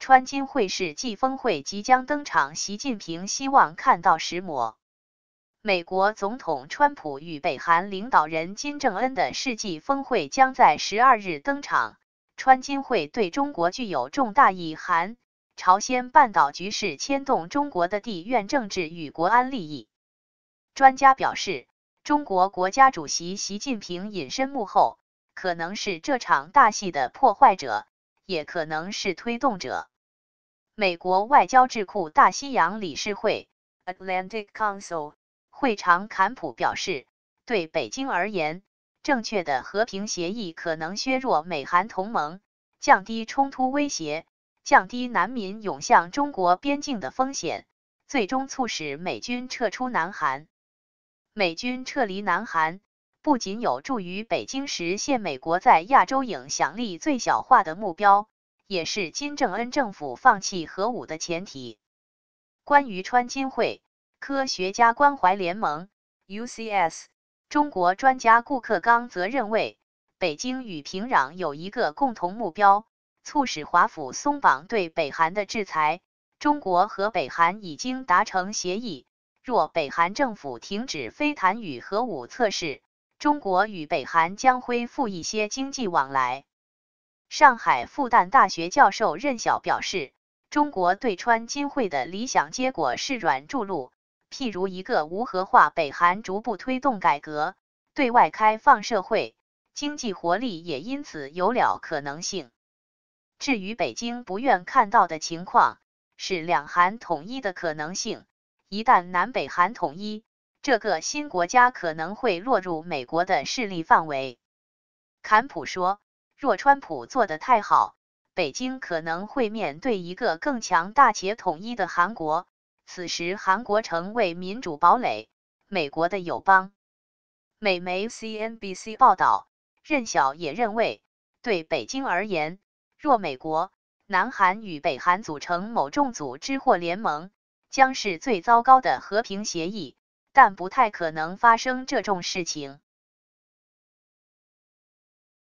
川金会世纪峰会即将登场，习近平希望看到实模。美国总统川普与北韩领导人金正恩的世纪峰会将在十二日登场。川金会对中国具有重大意涵，朝鲜半岛局势牵动中国的地缘政治与国安利益。专家表示，中国国家主席习近平隐身幕后，可能是这场大戏的破坏者，也可能是推动者。美国外交智库大西洋理事会 （Atlantic Council） 会长坎普表示，对北京而言，正确的和平协议可能削弱美韩同盟，降低冲突威胁，降低难民涌向中国边境的风险，最终促使美军撤出南韩。美军撤离南韩，不仅有助于北京实现美国在亚洲影响力最小化的目标。也是金正恩政府放弃核武的前提。关于川金会，科学家关怀联盟 （UCS） 中国专家顾克刚则认为，北京与平壤有一个共同目标，促使华府松绑对北韩的制裁。中国和北韩已经达成协议，若北韩政府停止飞弹与核武测试，中国与北韩将恢复一些经济往来。上海复旦大学教授任晓表示，中国对川金会的理想结果是软着陆，譬如一个无核化北韩逐步推动改革，对外开放社会，经济活力也因此有了可能性。至于北京不愿看到的情况，是两韩统一的可能性。一旦南北韩统一，这个新国家可能会落入美国的势力范围。坎普说。若川普做得太好，北京可能会面对一个更强大且统一的韩国，此时韩国成为民主堡垒，美国的友邦。美媒 CNBC 报道，任晓也认为，对北京而言，若美国、南韩与北韩组成某种组织或联盟，将是最糟糕的和平协议，但不太可能发生这种事情。